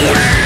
Yeah.